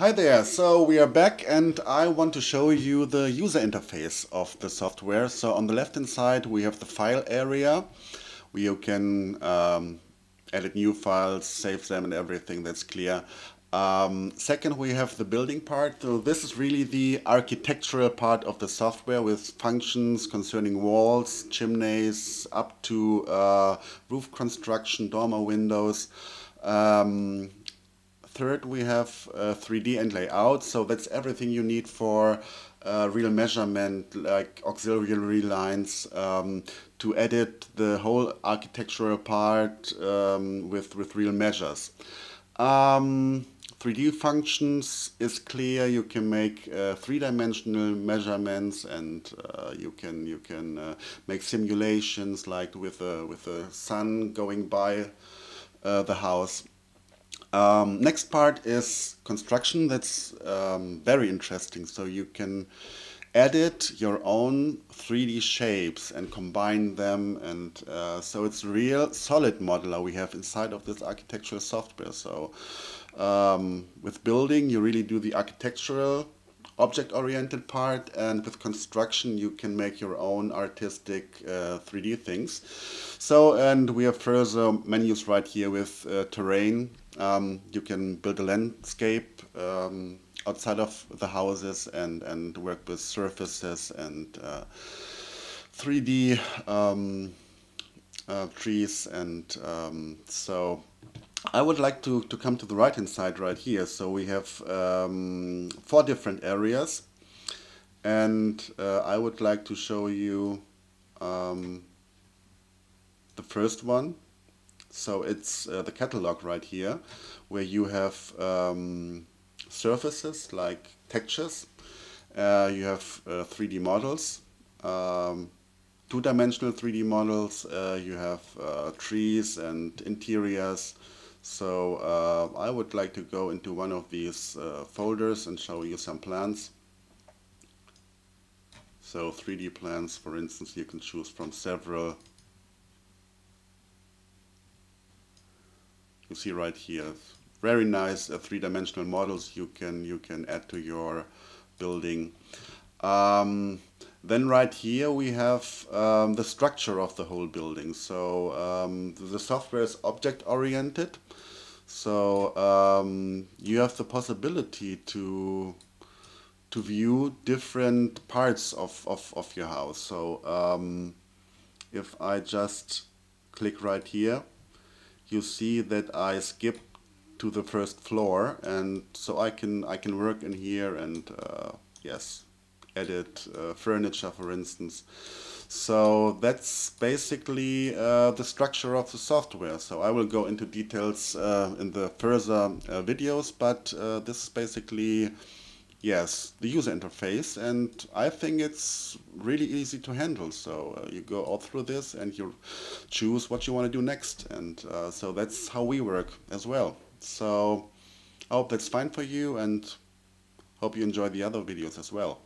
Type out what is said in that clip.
Hi there, so we are back and I want to show you the user interface of the software. So on the left hand side we have the file area where you can um, edit new files, save them and everything, that's clear. Um, second, we have the building part. So this is really the architectural part of the software with functions concerning walls, chimneys, up to uh, roof construction, dormer windows. Um, third, we have uh, 3D and layout. So that's everything you need for uh, real measurement, like auxiliary lines, um, to edit the whole architectural part um, with, with real measures. Um, 3D functions is clear. You can make uh, three-dimensional measurements, and uh, you can you can uh, make simulations like with a with the sun going by uh, the house. Um, next part is construction. That's um, very interesting. So you can edit your own 3D shapes and combine them and uh, so it's real solid modeler we have inside of this architectural software so um, with building you really do the architectural object oriented part and with construction you can make your own artistic uh, 3D things so and we have further menus right here with uh, terrain um, you can build a landscape um, outside of the houses and, and work with surfaces and uh, 3D um, uh, trees and um, so I would like to, to come to the right hand side right here. So we have um, four different areas and uh, I would like to show you um, the first one. So it's uh, the catalog right here where you have um, surfaces like textures. Uh, you have 3D uh, models, um, two-dimensional 3D models. Uh, you have uh, trees and interiors. So uh, I would like to go into one of these folders and show you some plans. So 3D plans, for instance, you can choose from several. You see right here, very nice uh, three-dimensional models you can you can add to your building. Um, then right here we have um, the structure of the whole building. So um, the software is object oriented. So um, you have the possibility to to view different parts of, of, of your house. So um, if I just click right here, you see that I skip to the first floor and so I can I can work in here and uh, yes edit uh, furniture for instance. So that's basically uh, the structure of the software. So I will go into details uh, in the further uh, videos but uh, this is basically yes the user interface and I think it's really easy to handle so uh, you go all through this and you choose what you want to do next and uh, so that's how we work as well so I hope that's fine for you and hope you enjoy the other videos as well.